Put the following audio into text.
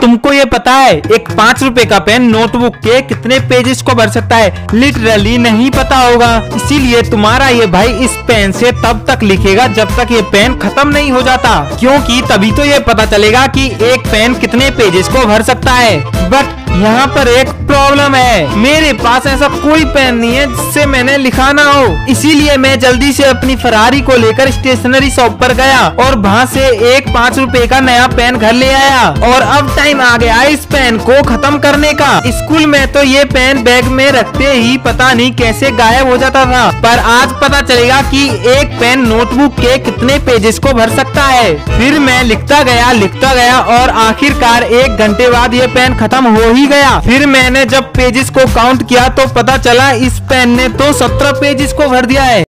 तुमको ये पता है, एक पाँच रूपए का पेन नोटबुक के कितने पेजेस को भर सकता है? लिटरली नहीं पता होगा। इसीलिए तुम्हारा ये भाई इस पेन से तब तक लिखेगा जब तक ये पेन खत्म नहीं हो जाता। क्योंकि तभी तो ये पता चलेगा कि एक पेन कितने पेजेस को भर सकता है। बट यहाँ पर एक प्रॉब्लम है। मेरे पास ऐसा कोई पेन नहीं है जिससे मैंने लिखा ना हो। इसीलिए मैं जल्दी से अपनी फरारी को लेकर स्टेशनरी शॉप पर गया और वहाँ से एक पाँच रुपए का नया पेन घर ले आया। और अब टाइम आ गया इस पेन को खत्म करने का। स्कूल में तो ये पेन बैग में रखते ही पता नहीं कैसे गायब हो जाता था। पर आज पता चलेगा कि एक पेन नोटबुक के कितने पेजेस को भर सकता है। फिर मैं लिखता गया लिखता गया और आखिरकार एक घंटे बाद ये पेन खत्म हो ही गया। फिर मैंने जब पेजेस को काउंट किया तो पता चला इस पेन ने तो सत्रह पेजेस को भर दिया है।